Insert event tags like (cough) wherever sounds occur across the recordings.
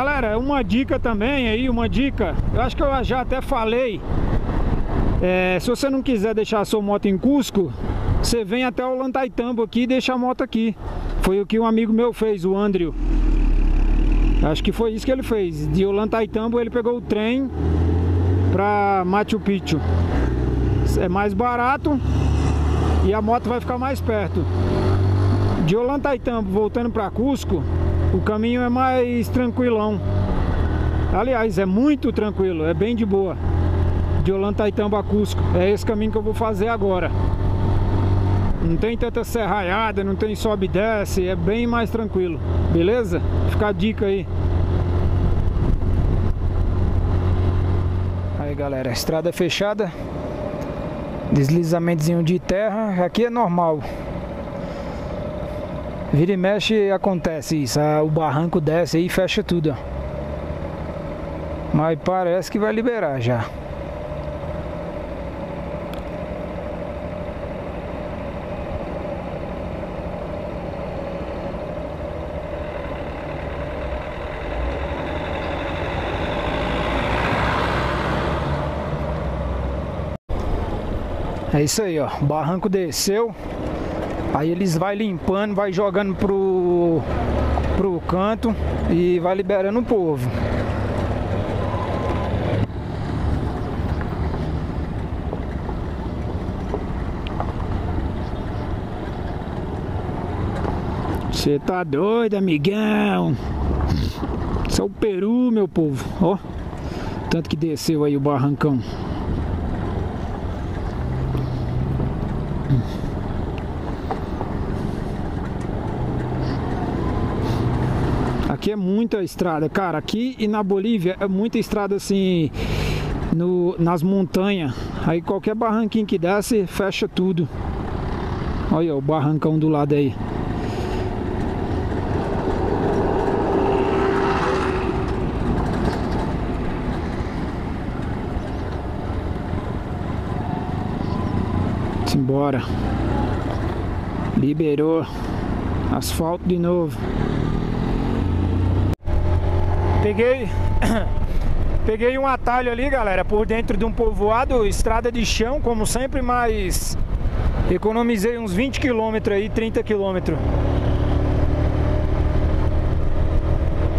Galera, uma dica também aí, uma dica. Eu acho que eu já até falei. É, se você não quiser deixar a sua moto em Cusco, você vem até o Lantaitambo aqui e deixa a moto aqui. Foi o que um amigo meu fez, o Andrew. Acho que foi isso que ele fez. De Olantaitambo ele pegou o trem para Machu Picchu. É mais barato e a moto vai ficar mais perto. De Olantaitambo voltando para Cusco, o caminho é mais tranquilão. Aliás, é muito tranquilo, é bem de boa. De Olantaitambo a Cusco. É esse caminho que eu vou fazer agora. Não tem tanta serraiada, não tem sobe e desce, é bem mais tranquilo. Beleza? Fica a dica aí. Aí galera, estrada é fechada. Deslizamentozinho de terra, aqui é normal. Vira e mexe acontece isso, o barranco desce aí e fecha tudo. Mas parece que vai liberar já. É isso aí, ó. O barranco desceu. Aí eles vai limpando, vai jogando pro pro canto e vai liberando o povo. Você tá doido, amigão? Isso é o Peru, meu povo. Ó, tanto que desceu aí o barrancão. Aqui é muita estrada, cara. Aqui e na Bolívia é muita estrada assim no, nas montanhas. Aí qualquer barranquinho que desce, fecha tudo. Olha o barrancão do lado aí. Simbora. Liberou. Asfalto de novo. Peguei (coughs) Peguei um atalho ali, galera, por dentro de um povoado, estrada de chão, como sempre, mas economizei uns 20 km aí, 30 km.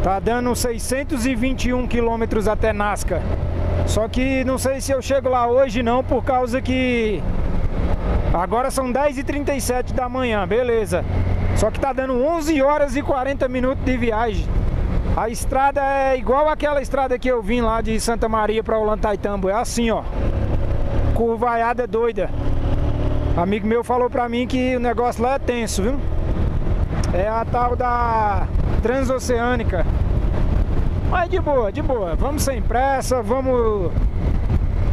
Tá dando 621 km até Nasca. Só que não sei se eu chego lá hoje não, por causa que agora são 10h37 da manhã, beleza. Só que tá dando 11 horas e 40 minutos de viagem. A estrada é igual aquela estrada que eu vim lá de Santa Maria para Olantaitambo. É assim, ó. Curvaiada doida. Amigo meu falou pra mim que o negócio lá é tenso, viu? É a tal da transoceânica. Mas de boa, de boa. Vamos sem pressa, vamos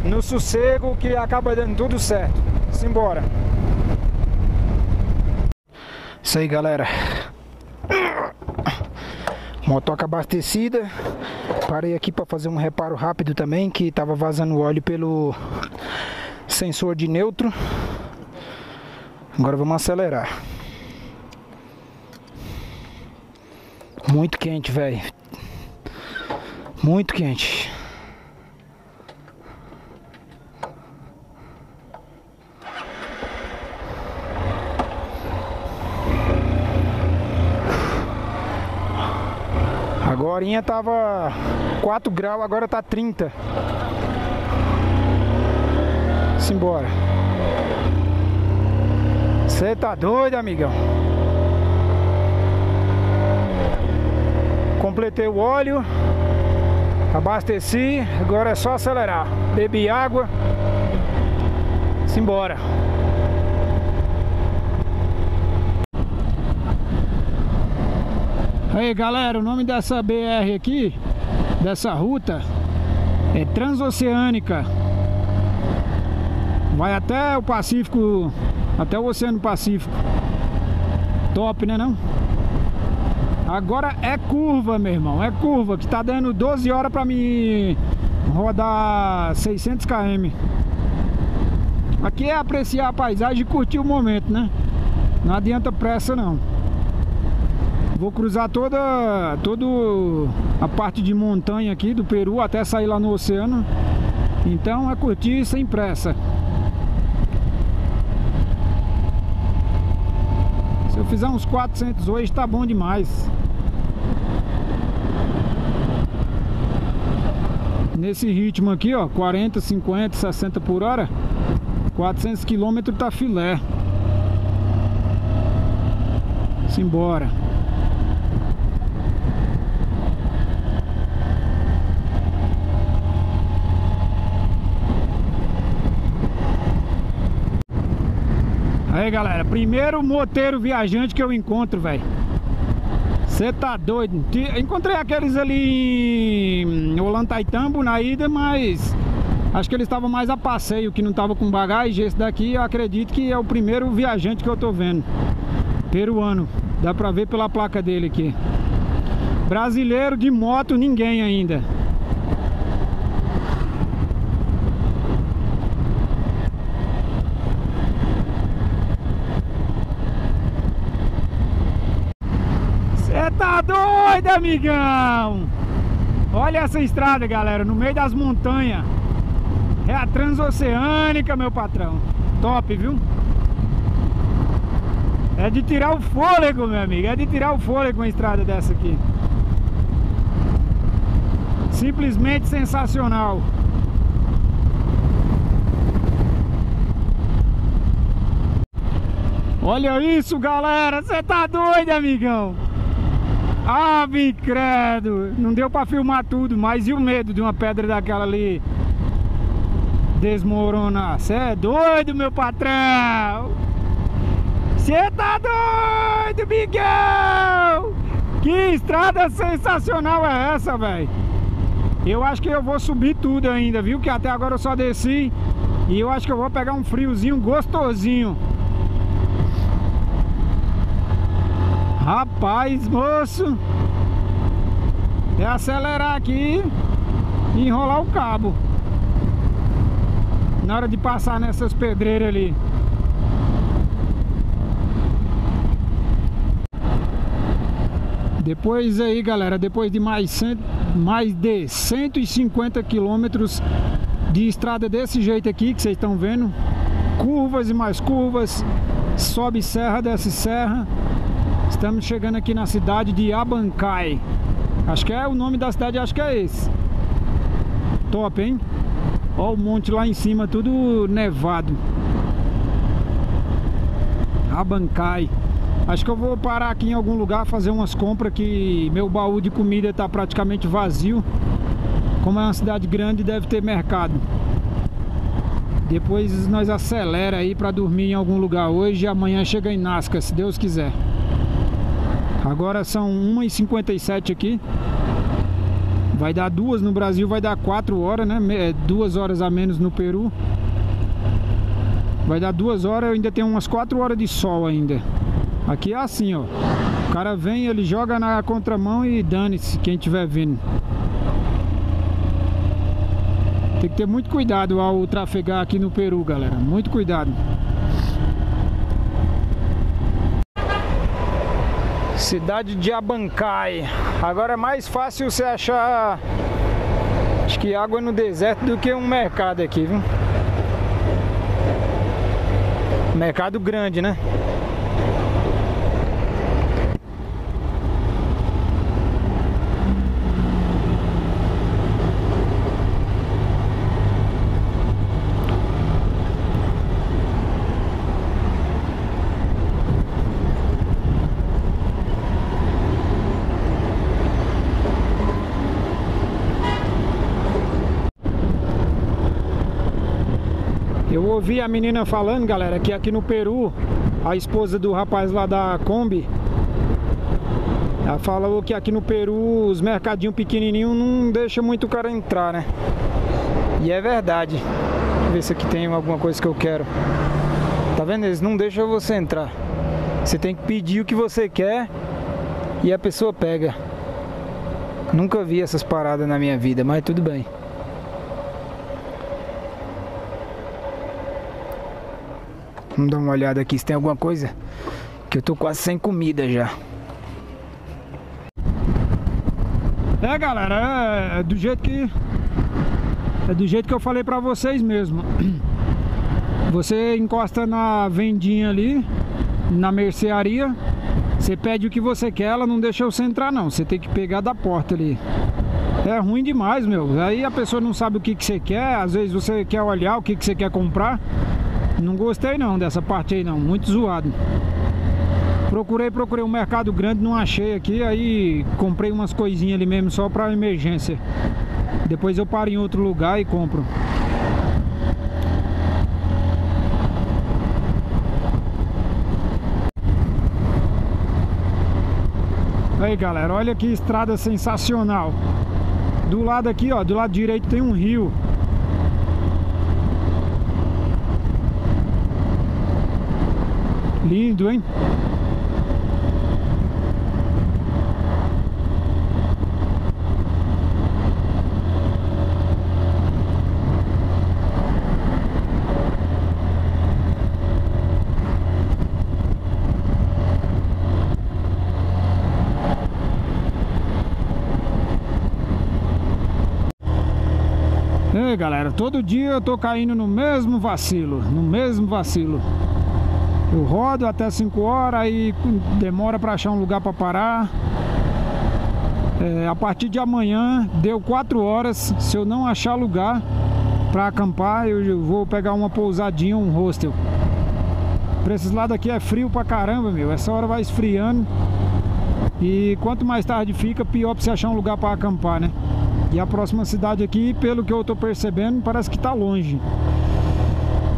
no sossego que acaba dando tudo certo. Simbora. Isso aí, galera. Motoca abastecida. Parei aqui para fazer um reparo rápido também, que estava vazando óleo pelo sensor de neutro. Agora vamos acelerar. Muito quente, velho. Muito quente. Agora tava 4 graus, agora tá 30. Simbora. Você tá doido, amigão? Completei o óleo. Abasteci, agora é só acelerar. Bebi água. Simbora. Aí galera, o nome dessa BR aqui, dessa ruta, é Transoceânica. Vai até o Pacífico, até o Oceano Pacífico. Top, né não? Agora é curva, meu irmão, é curva, que tá dando 12 horas pra mim rodar 600 km. Aqui é apreciar a paisagem e curtir o momento, né? Não adianta pressa não. Vou cruzar toda, toda a parte de montanha aqui do Peru até sair lá no oceano. Então é curtir sem pressa. Se eu fizer uns 400 hoje tá bom demais. Nesse ritmo aqui, ó, 40, 50, 60 por hora, 400 km tá filé. Simbora. Aí galera, primeiro moteiro viajante que eu encontro, velho. Você tá doido? Encontrei aqueles ali em Olantaytambo na ida, mas acho que eles estavam mais a passeio, que não tava com bagagem. Esse daqui eu acredito que é o primeiro viajante que eu tô vendo. Peruano. Dá pra ver pela placa dele aqui. Brasileiro de moto, ninguém ainda. tá doido, amigão? Olha essa estrada, galera, no meio das montanhas. É a transoceânica, meu patrão. Top, viu? É de tirar o fôlego, meu amigo. É de tirar o fôlego uma estrada dessa aqui. Simplesmente sensacional. Olha isso, galera. Você tá doido, amigão? Ave credo! Não deu pra filmar tudo, mas e o medo de uma pedra daquela ali desmoronar? Você é doido, meu patrão! Você tá doido, Miguel! Que estrada sensacional é essa, velho? Eu acho que eu vou subir tudo ainda, viu? Que até agora eu só desci E eu acho que eu vou pegar um friozinho gostosinho Rapaz, moço. É acelerar aqui E enrolar o cabo. Na hora de passar nessas pedreiras ali. Depois aí galera, depois de mais, cento, mais de 150 quilômetros de estrada desse jeito aqui que vocês estão vendo Curvas e mais curvas Sobe serra, desce serra Estamos chegando aqui na cidade de Abancai. Acho que é o nome da cidade, acho que é esse. Top, hein? Olha o monte lá em cima, tudo nevado. Abancai. Acho que eu vou parar aqui em algum lugar, fazer umas compras que meu baú de comida está praticamente vazio. Como é uma cidade grande, deve ter mercado. Depois nós acelera aí para dormir em algum lugar hoje e amanhã chega em Nasca, se Deus quiser. Agora são 1h57 aqui. Vai dar duas no Brasil, vai dar quatro horas, né? É, duas horas a menos no Peru. Vai dar duas horas, eu ainda tenho umas quatro horas de sol ainda. Aqui é assim, ó. O cara vem, ele joga na contramão e dane-se quem estiver vindo. Tem que ter muito cuidado ao trafegar aqui no Peru, galera. Muito cuidado. Cidade de Abancai. Agora é mais fácil você achar acho que água no deserto do que um mercado aqui, viu? Mercado grande, né? Eu ouvi a menina falando, galera, que aqui no Peru, a esposa do rapaz lá da Kombi, ela falou que aqui no Peru os mercadinhos pequenininhos não deixa muito o cara entrar, né? E é verdade. Deixa eu ver se aqui tem alguma coisa que eu quero. Tá vendo? Eles não deixam você entrar. Você tem que pedir o que você quer e a pessoa pega. Nunca vi essas paradas na minha vida, mas tudo bem. Vamos dar uma olhada aqui se tem alguma coisa. Que eu tô quase sem comida já. É galera, é, é do jeito que é do jeito que eu falei pra vocês mesmo. (clears throat) Você encosta na vendinha ali, na mercearia, você pede o que você quer, ela não deixa você entrar não, você tem que pegar da porta ali. É ruim demais, meu. Aí a pessoa não sabe o que, que você quer, às vezes você quer olhar o que, que você quer comprar. Não gostei não dessa parte aí não, muito zoado. Procurei, procurei um mercado grande, não achei aqui, aí comprei umas coisinhas ali mesmo só para emergência. Depois eu paro em outro lugar e compro. Aí galera, olha que estrada sensacional Do lado aqui, ó, do lado direito tem um rio Lindo, hein? Ei galera, todo dia eu tô caindo no mesmo vacilo, no mesmo vacilo eu rodo até 5 horas, aí demora para achar um lugar para parar. É, a partir de amanhã, deu 4 horas, se eu não achar lugar para acampar, eu vou pegar uma pousadinha, um hostel. Pra esses lados aqui é frio pra caramba, meu. Essa hora vai esfriando. E quanto mais tarde fica, pior pra você achar um lugar para acampar, né? E a próxima cidade aqui, pelo que eu tô percebendo, parece que tá longe.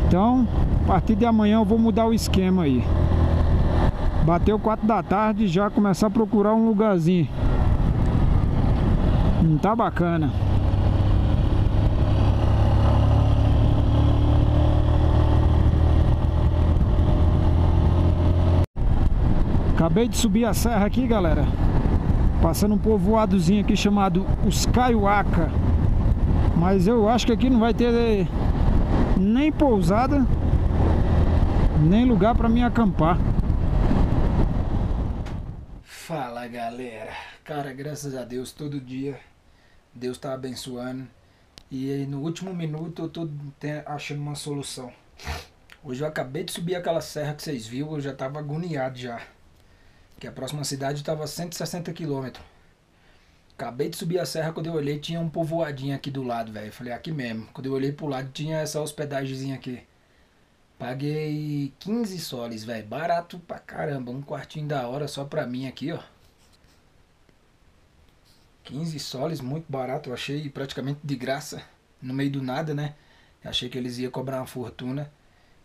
Então, a partir de amanhã eu vou mudar o esquema aí. Bateu 4 da tarde já começar a procurar um lugarzinho. Não tá bacana. Acabei de subir a serra aqui, galera. Passando um povoadozinho aqui chamado Os Caiuaca. Mas eu acho que aqui não vai ter nem pousada nem lugar para me acampar. Fala galera, cara, graças a Deus todo dia Deus tá abençoando e no último minuto eu tô achando uma solução. Hoje eu acabei de subir aquela serra que vocês viram, eu já tava agoniado já. Que a próxima cidade tava 160 km. Acabei de subir a serra, quando eu olhei tinha um povoadinho aqui do lado, velho. Falei, aqui mesmo. Quando eu olhei pro lado tinha essa hospedagemzinha aqui. Paguei 15 soles, velho. Barato pra caramba. Um quartinho da hora só pra mim aqui, ó. 15 soles, muito barato. Eu achei praticamente de graça. No meio do nada, né? Achei que eles iam cobrar uma fortuna.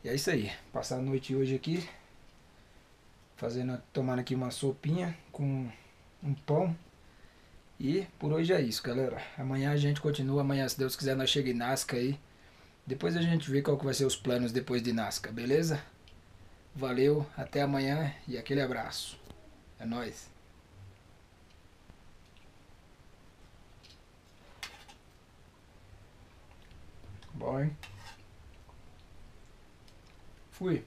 E é isso aí. Passar a noite hoje aqui. Fazendo, tomando aqui uma sopinha com um pão. E por hoje é isso, galera. Amanhã a gente continua. Amanhã, se Deus quiser, nós chegamos em Nasca aí. Depois a gente vê qual que vai ser os planos depois de Nasca, beleza? Valeu, até amanhã e aquele abraço. É nóis. Bom, hein? Fui.